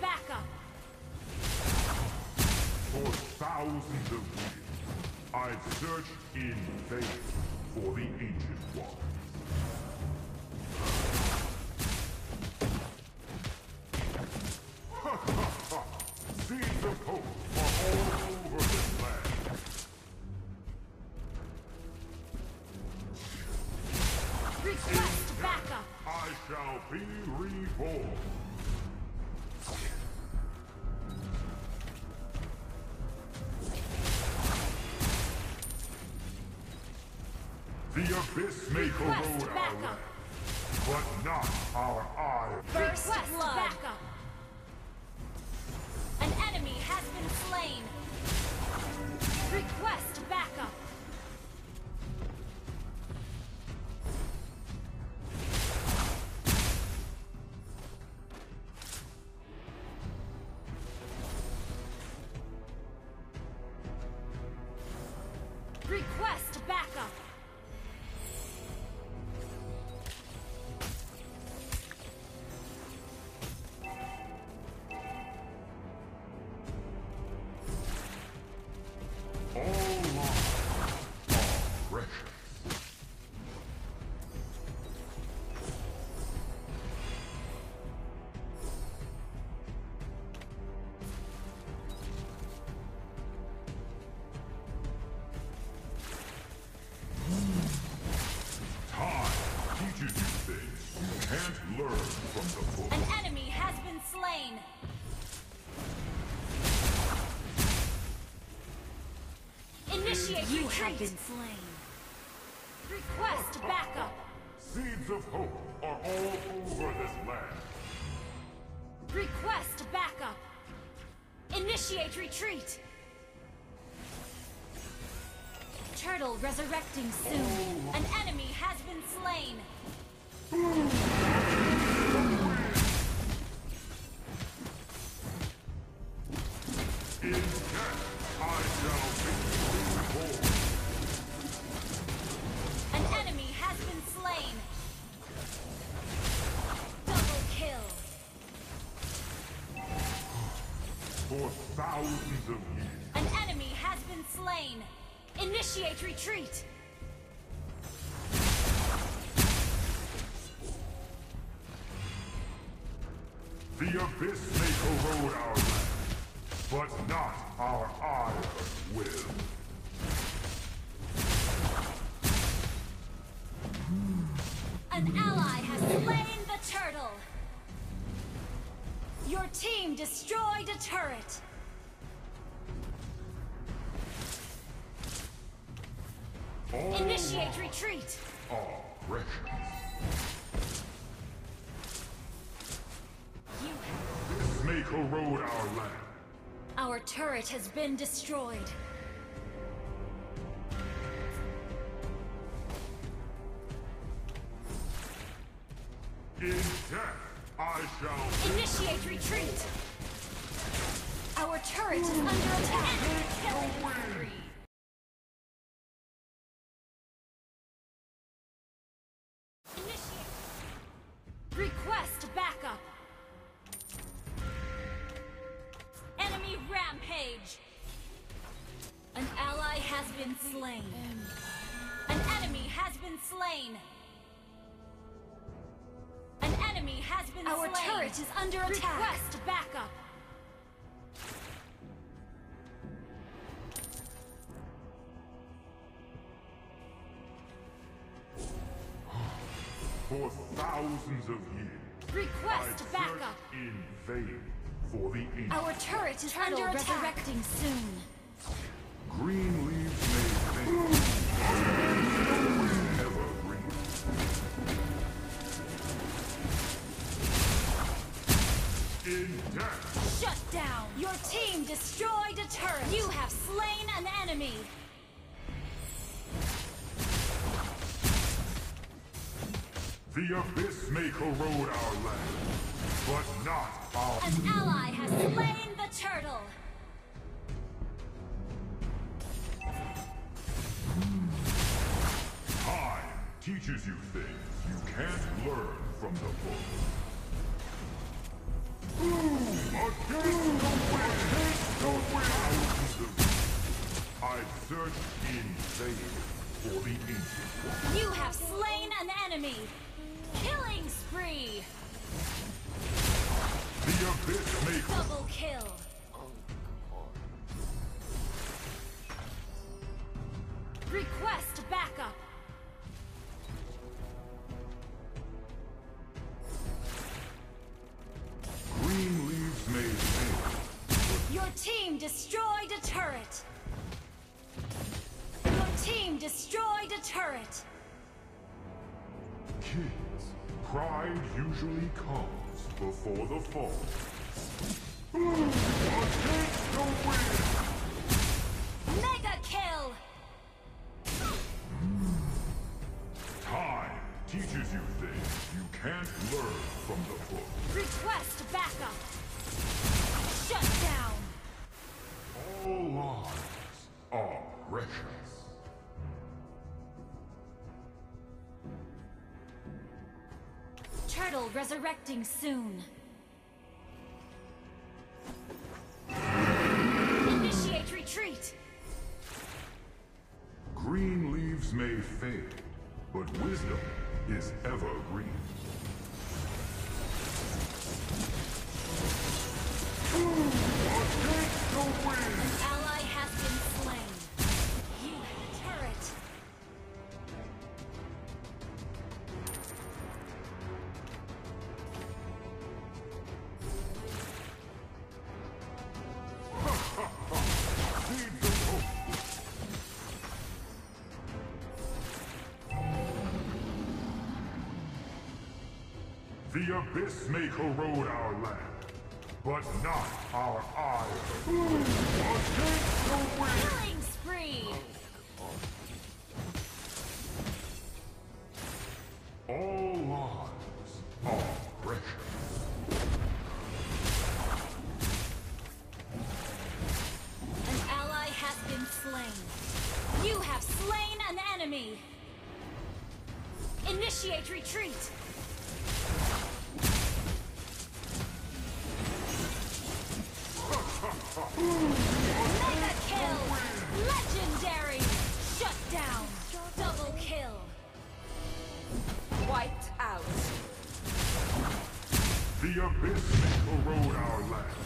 Backup! For thousands of years, I've searched in vain for the Ancient One. Ha ha ha! Seeds of hope are all over this land. Request backup! I shall be reborn. Request backup. but not our ire. First blood! Backup! An enemy has been slain! Request backup! Can't learn from the book. An enemy has been slain! Initiate you retreat! have been slain. Request backup! Seeds of hope are all over this land. Request backup! Initiate retreat! Turtle resurrecting soon. An enemy has been slain. In death, I shall be reborn. An enemy has been slain. An enemy has been slain. Initiate retreat. The abyss may corrode our land, but not our ire will. An ally has slain the turtle. Your team destroyed a turret. All Initiate retreat. are precious. May corrode our land, Our turret has been destroyed. in death, I shall Initiate retreat. Our turret is under attack. Has been slain. An enemy has been slain. An enemy has been Our slain. turret is under attack. Request backup. for thousands of years. Request I've backup. searched in vain for the ancient. Our turret is Turtle under attack. resurrecting soon. The Abyss may corrode our land, but not our... An ally has slain the turtle. Time teaches you things you can't learn from the book. Against the wind! Against the wind! I search in vain for the ancient one. You have slain an enemy. Spree. The Abyss may Double kill. Request backup. green leaves fail, Your team destroyed a turret. Your team destroyed a turret. Pride usually comes before the fall. Against the wind! Mega kill. Time teaches you things you can't learn from the book. Request backup. Shut down. All lives are precious. Resurrecting soon. Initiate retreat. Green leaves may fade, but wisdom is evergreen. Against the wind! The abyss may corrode our land, but not our iron. Against the wind! Killing spree. All lives are precious. An ally has been slain. You have slain an enemy. Initiate retreat. Mega kill. Legendary. Shut down. Double kill. Wiped out. The abyss may corrode our land,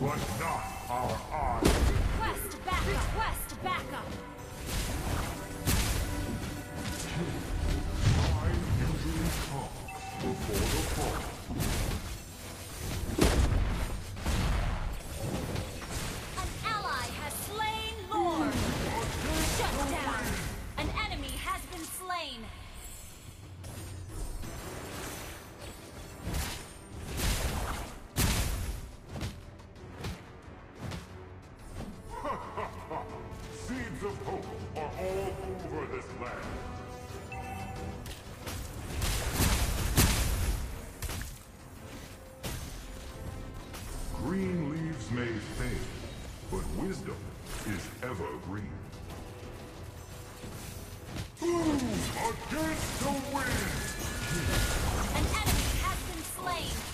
but not our iron. Request backup. Request backup. Time usually comes before the fall. Seeds of hope are all over this land. Green leaves may fade, but wisdom is evergreen. Against the wind! An enemy has been slain.